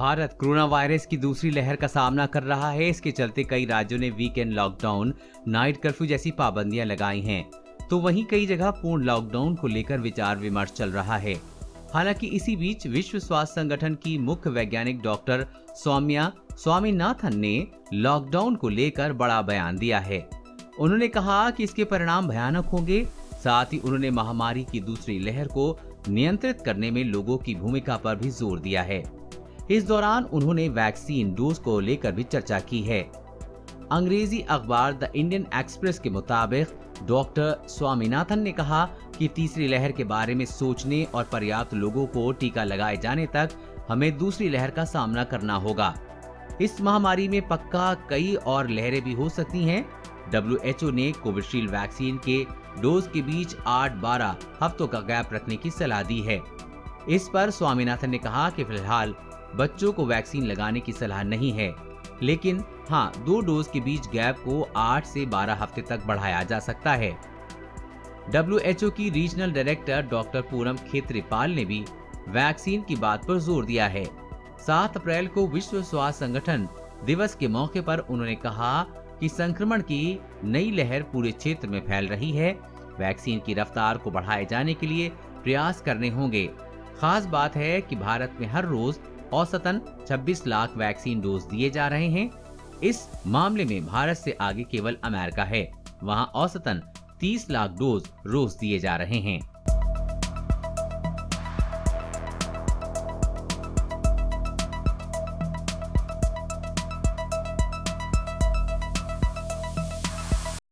Bharat corona virus की दूसरी लहर का सामना कर रहा है। इसके चलते कई राज्यों ने वीकेंड लॉकडाउन, नाइट कर्फ्यू जैसी पाबंदियाँ लगाई हैं। तो वहीं कई जगह पूर्ण लॉकडाउन को लेकर विचार विमर्श चल रहा है। हालाँकि इसी बीच विश्व स्वास्थ्य संगठन की मुख्य वैज्ञानिक डॉक्टर सौम्या स्वामीनाथन ने लॉकडाउन को लेकर बड़ा बयान दिया है। उन्होंने कहा कि इसके परिणाम भयानक होंगे, साथ ही उन्होंने महामारी की दूसरी लहर को नियंत्रित करने में लोगों की भूमिका पर भी ज़ोर दिया है। इस दौरान उन्होंने वैक्सीन डोज को लेकर भी चर्चा की है। अंग्रेज़ी अखबार द इंडियन एक्सप्रेस के मुताबिक, डॉक्टर स्वामीनाथन ने कहा कि तीसरी लहर के बारे में सोचने और पर्याप्त लोगों को टीका लगाए जाने तक हमें दूसरी लहर का सामना करना होगा। इस महामारी में पक्का कई और लहरें भी हो सकती हैं। डब्ल्यू ने कोविशील्ड वैक्सीन के डोज के बीच 8-12 हफ्तों का गैप रखने की सलाह दी है। इस पर स्वामीनाथन ने कहा कि फ़िलहाल बच्चों को वैक्सीन लगाने की सलाह नहीं है। लेकिन हाँ दो डोज के बीच गैप को 8 से 12 हफ़्ते तक बढ़ाया जा सकता है। डब्ल्यू की regional director doctor Poonam Khetrapal ने भी वैक्सीन की बात पर ज़ोर दिया है। सात अप्रैल को विश्व स्वास्थ्य संगठन दिवस के मौके पर उन्होंने कहा कि संक्रमण की नई लहर पूरे क्षेत्र में फैल रही है। वैक्सीन की रफ्तार को बढ़ाए जाने के लिए प्रयास करने होंगे। खास बात है कि भारत में हर रोज औसतन 26 लाख वैक्सीन डोज दिए जा रहे हैं। इस मामले में भारत से आगे केवल अमेरिका है। वहाँ औसतन 30 लाख डोज रोज दिए जा रहे हैं।